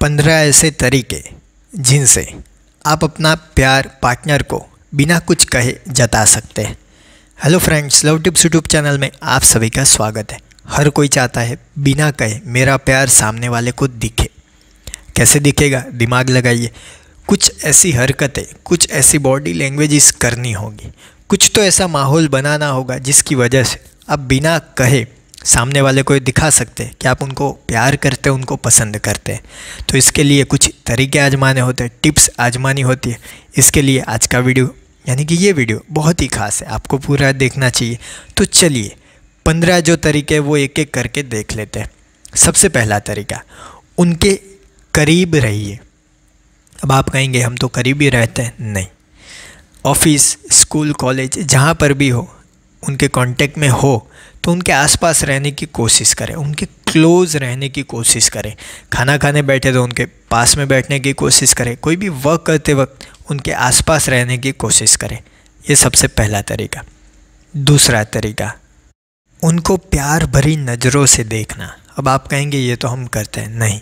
पंद्रह ऐसे तरीके, जिनसे आप अपना प्यार पार्टनर को बिना कुछ कहे जता सकते हैं। Hello friends, love tips YouTube channel में आप सभी का स्वागत है। हर कोई चाहता है बिना कहे मेरा प्यार सामने वाले को दिखे। कैसे दिखेगा? दिमाग लगाइए। कुछ ऐसी हरकतें, कुछ ऐसी बॉडी लैंग्वेजेस करनी होगी। कुछ तो ऐसा माहौल बनाना होगा जिसकी वजह से आप बिना कहे सामने वाले को दिखा सकते हैं कि आप उनको प्यार करते उनको पसंद करते हैं। तो इसके लिए कुछ तरीके आजमाने होते हैं, टिप्स आजमानी होती है। इसके लिए आज का वीडियो, यानी कि ये वीडियो बहुत ही खास है, आपको पूरा देखना चाहिए। तो चलिए, पंद्रह जो तरीके वो एक एक करके देख लेते हैं। सबसे पहला तरीका, उनके करीब रहिए। अब आप कहेंगे, हम तो करीब ही रहते हैं। नहीं। ऑफ़िस, स्कूल, कॉलेज, जहाँ पर भी हो, उनके कांटेक्ट में हो तो उनके आसपास रहने की कोशिश करें, उनके क्लोज़ रहने की कोशिश करें, खाना खाने बैठे तो उनके पास में बैठने की कोशिश करें, कोई भी वर्क करते वक्त उनके आसपास रहने की कोशिश करें। ये सबसे पहला तरीका। दूसरा तरीका, उनको प्यार भरी नज़रों से देखना। अब आप कहेंगे, ये तो हम करते हैं। नहीं,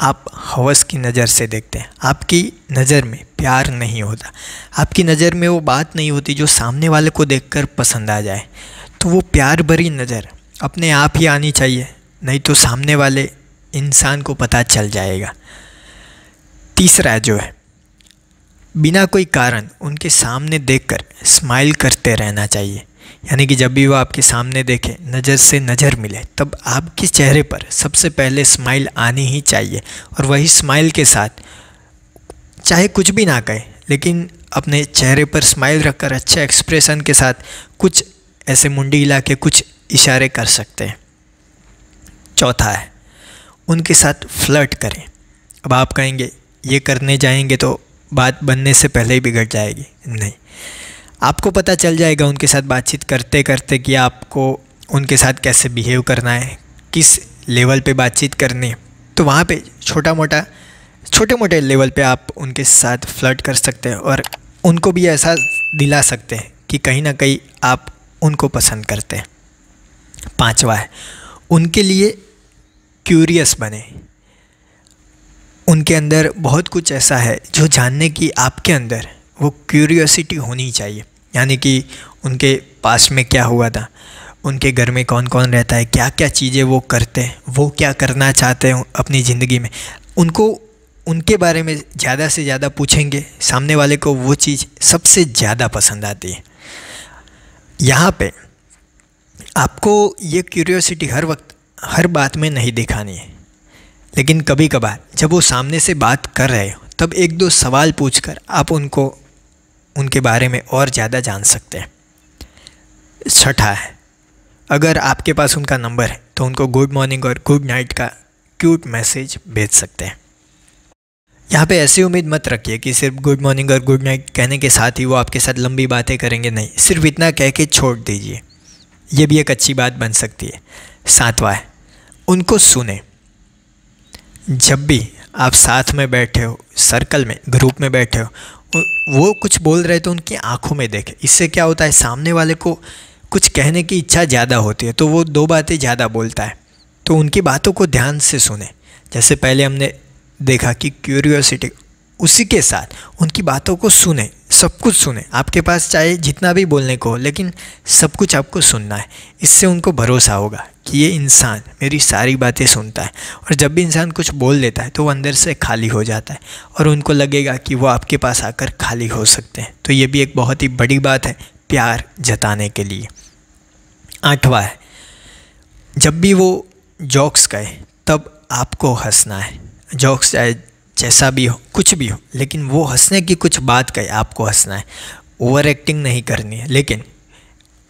आप हवस की नज़र से देखते हैं। आपकी नज़र में प्यार नहीं होता। आपकी नज़र में वो बात नहीं होती जो सामने वाले को देखकर पसंद आ जाए। तो वो प्यार भरी नज़र अपने आप ही आनी चाहिए, नहीं तो सामने वाले इंसान को पता चल जाएगा। तीसरा जो है, बिना कोई कारण उनके सामने देखकर स्माइल करते रहना चाहिए। यानी कि जब भी वो आपके सामने देखे, नज़र से नज़र मिले, तब आपके चेहरे पर सबसे पहले स्माइल आनी ही चाहिए। और वही स्माइल के साथ, चाहे कुछ भी ना कहे, लेकिन अपने चेहरे पर स्माइल रखकर अच्छे एक्सप्रेशन के साथ कुछ ऐसे मुंडी हिला के कुछ इशारे कर सकते हैं। चौथा है, उनके साथ फ्लर्ट करें। अब आप कहेंगे, ये करने जाएँगे तो बात बनने से पहले ही बिगड़ जाएगी। नहीं। आपको पता चल जाएगा उनके साथ बातचीत करते करते कि आपको उनके साथ कैसे बिहेव करना है, किस लेवल पे बातचीत करनी है। तो वहाँ पे छोटा मोटा छोटे मोटे लेवल पे आप उनके साथ फ्लर्ट कर सकते हैं और उनको भी ऐसा दिला सकते हैं कि कहीं ना कहीं आप उनको पसंद करते हैं। पांचवा है, उनके लिए क्यूरियस बने। उनके अंदर बहुत कुछ ऐसा है जो जानने की आपके अंदर वो क्यूरियोसिटी होनी चाहिए। यानी कि उनके पास में क्या हुआ था, उनके घर में कौन कौन रहता है क्या क्या चीज़ें वो करते हैं, वो क्या करना चाहते हैं अपनी ज़िंदगी में, उनको, उनके बारे में ज़्यादा से ज़्यादा पूछेंगे, सामने वाले को वो चीज़ सबसे ज़्यादा पसंद आती है। यहाँ पे आपको ये क्यूरियोसिटी हर वक्त, हर बात में नहीं दिखानी है। लेकिन कभी कभार जब वो सामने से बात कर रहे हो, तब एक दो सवाल पूछकर आप उनको, उनके बारे में और ज़्यादा जान सकते हैं। छठा है, अगर आपके पास उनका नंबर है तो उनको गुड मॉर्निंग और गुड नाइट का क्यूट मैसेज भेज सकते हैं। यहाँ पे ऐसी उम्मीद मत रखिए कि सिर्फ़ गुड मॉर्निंग और गुड नाइट कहने के साथ ही वो आपके साथ लंबी बातें करेंगे नहीं। सिर्फ़ इतना कह के छोड़ दीजिए। ये भी एक अच्छी बात बन सकती है। सातवां है, उनको सुने। जब भी आप साथ में बैठे हो सर्कल में ग्रुप में बैठे हो वो कुछ बोल रहे तो उनकी आँखों में देखें। इससे क्या होता है, सामने वाले को कुछ कहने की इच्छा ज़्यादा होती है तो वो दो बातें ज़्यादा बोलता है। तो उनकी बातों को ध्यान से सुने। जैसे पहले हमने देखा कि क्यूरियोसिटी उसी के साथ उनकी बातों को सुने, सब कुछ सुने। आपके पास चाहे जितना भी बोलने को हो, लेकिन सब कुछ आपको सुनना है। इससे उनको भरोसा होगा कि ये इंसान मेरी सारी बातें सुनता है और जब भी इंसान कुछ बोल देता है तो वो अंदर से खाली हो जाता है और उनको लगेगा कि वो आपके पास आकर खाली हो सकते हैं। तो ये भी एक बहुत ही बड़ी बात है प्यार जताने के लिए। आठवा है, जब भी वो जॉक्स कहे, तब आपको हंसना है। जॉक्स जैसा भी हो, कुछ भी हो, लेकिन वो हंसने की कुछ बात कहे, आपको हंसना है। ओवर एक्टिंग नहीं करनी है, लेकिन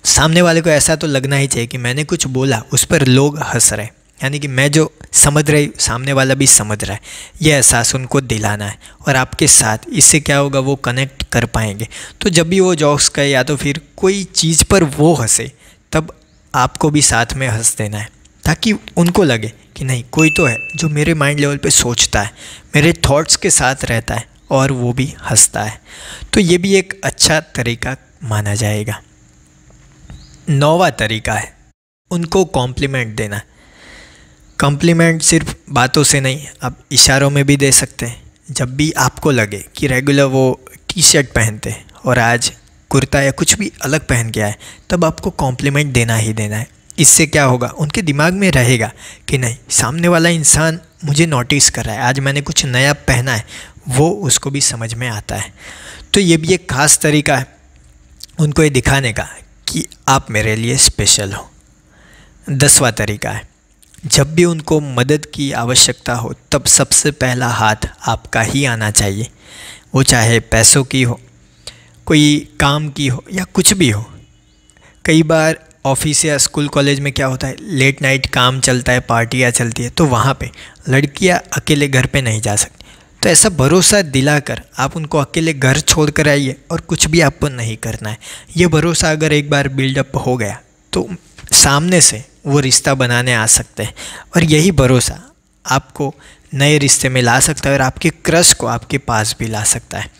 सामने वाले को ऐसा तो लगना ही चाहिए कि मैंने कुछ बोला, उस पर लोग हंस रहे हैं। यानी कि मैं जो समझ रही सामने वाला भी समझ रहा है। ये एहसास उनको दिलाना है और आपके साथ इससे क्या होगा, वो कनेक्ट कर पाएँगे। तो जब भी वो जॉक्स कहे या तो फिर कोई चीज़ पर वो हंसे, तब आपको भी साथ में हंस देना है। ताकि उनको लगे कि नहीं, कोई तो है जो मेरे माइंड लेवल पे सोचता है, मेरे थॉट्स के साथ रहता है और वो भी हंसता है। तो ये भी एक अच्छा तरीका माना जाएगा। नौवा तरीका है, उनको कॉम्प्लीमेंट देना। कॉम्प्लीमेंट सिर्फ़ बातों से नहीं, आप इशारों में भी दे सकते हैं। जब भी आपको लगे कि रेगुलर वो टी शर्ट पहनते हैं और आज कुर्ता या कुछ भी अलग पहन के आए, तब आपको कॉम्प्लीमेंट देना ही देना है। इससे क्या होगा? उनके दिमाग में रहेगा कि नहीं, सामने वाला इंसान मुझे नोटिस कर रहा है। आज मैंने कुछ नया पहना है, वो उसको भी समझ में आता है। तो ये भी एक ख़ास तरीका है उनको ये दिखाने का कि आप मेरे लिए स्पेशल हो। दसवा तरीका है, जब भी उनको मदद की आवश्यकता हो, तब सबसे पहला हाथ आपका ही आना चाहिए। वो चाहे पैसों की हो, कोई काम की हो या कुछ भी हो। कई बार ऑफ़िस या स्कूल कॉलेज में क्या होता है? लेट नाइट काम चलता है, पार्टियाँ चलती है तो वहाँ पे लड़कियाँ अकेले घर पे नहीं जा सकती। तो ऐसा भरोसा दिलाकर आप उनको अकेले घर छोड़ कर आइए और कुछ भी आपको नहीं करना है। ये भरोसा अगर एक बार बिल्डअप हो गया तो सामने से वो रिश्ता बनाने आ सकते हैं। और यही भरोसा आपको नए रिश्ते में ला सकता है और आपके क्रश को आपके पास भी ला सकता है।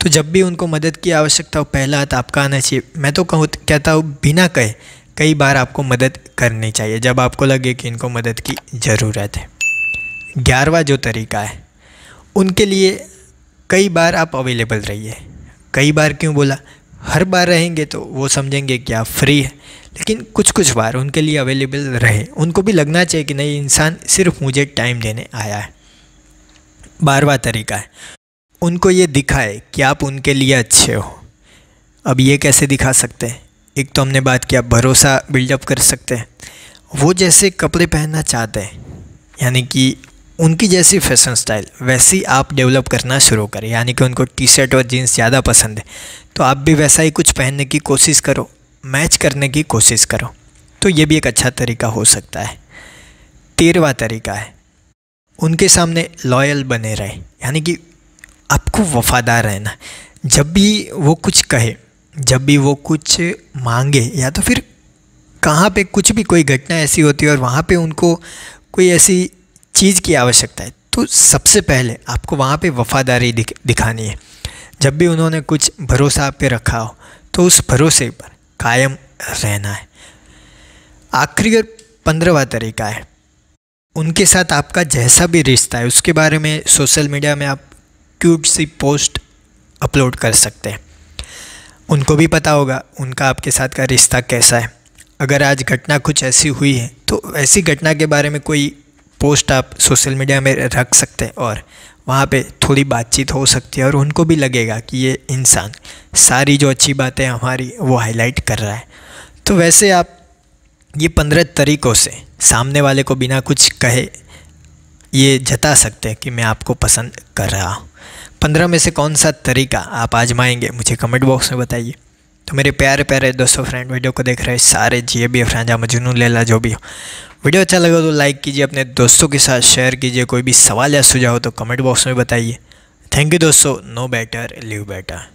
तो जब भी उनको मदद की आवश्यकता हो, पहला हाथ आपका आना चाहिए। मैं तो कहूँ, कहता हूँ, बिना कहे कई बार आपको मदद करनी चाहिए, जब आपको लगे कि इनको मदद की ज़रूरत है। ग्यारहवा जो तरीका है, उनके लिए कई बार आप अवेलेबल रहिए। कई बार क्यों बोला? हर बार रहेंगे तो वो समझेंगे कि आप फ्री है, लेकिन कुछ कुछ बार उनके लिए अवेलेबल रहे। उनको भी लगना चाहिए कि नहीं, इंसान सिर्फ़ मुझे टाइम देने आया है। बारवा तरीका है, उनको ये दिखाए कि आप उनके लिए अच्छे हो। अब ये कैसे दिखा सकते हैं? एक तो हमने बात किया, भरोसा बिल्डअप कर सकते हैं। वो जैसे कपड़े पहनना चाहते हैं, यानी कि उनकी जैसी फ़ैशन स्टाइल वैसी आप डेवलप करना शुरू करें। यानी कि उनको टी शर्ट और जीन्स ज़्यादा पसंद है तो आप भी वैसा ही कुछ पहनने की कोशिश करो मैच करने की कोशिश करो। तो ये भी एक अच्छा तरीका हो सकता है। तेरहवा तरीका है, उनके सामने लॉयल बने रहे। यानी कि आपको वफादार रहना। जब भी वो कुछ कहे जब भी वो कुछ मांगे या तो फिर कहाँ पे कुछ भी कोई घटना ऐसी होती है और वहाँ पे उनको कोई ऐसी चीज़ की आवश्यकता है तो सबसे पहले आपको वहाँ पे वफादारी दिख, दिखानी है। जब भी उन्होंने कुछ भरोसा आप पे रखा हो तो उस भरोसे पर कायम रहना है। आखिरी और पंद्रहवा तरीका है उनके साथ आपका जैसा भी रिश्ता है उसके बारे में सोशल मीडिया में आप क्यूट सी पोस्ट अपलोड कर सकते हैं। उनको भी पता होगा उनका आपके साथ का रिश्ता कैसा है। अगर आज घटना कुछ ऐसी हुई है तो ऐसी घटना के बारे में कोई पोस्ट आप सोशल मीडिया में रख सकते हैं और वहाँ पे थोड़ी बातचीत हो सकती है और उनको भी लगेगा कि ये इंसान सारी जो अच्छी बातें हमारी वो हाईलाइट कर रहा है। तो वैसे आप ये पंद्रह तरीक़ों से सामने वाले को बिना कुछ कहे ये जता सकते हैं कि मैं आपको पसंद कर रहा हूँ। पंद्रह में से कौन सा तरीका आप आजमाएँगे, मुझे कमेंट बॉक्स में बताइए। तो मेरे प्यारे प्यारे दोस्तों फ्रेंड वीडियो को देख रहे सारे जी भी फ्रेंड मजनू लेला, जो भी हो। वीडियो अच्छा लगा तो लाइक कीजिए, अपने दोस्तों के साथ शेयर कीजिए, कोई भी सवाल या सुझाव तो कमेंट बॉक्स में बताइए। थैंक यू दोस्तों नो बेटर लिव बेटर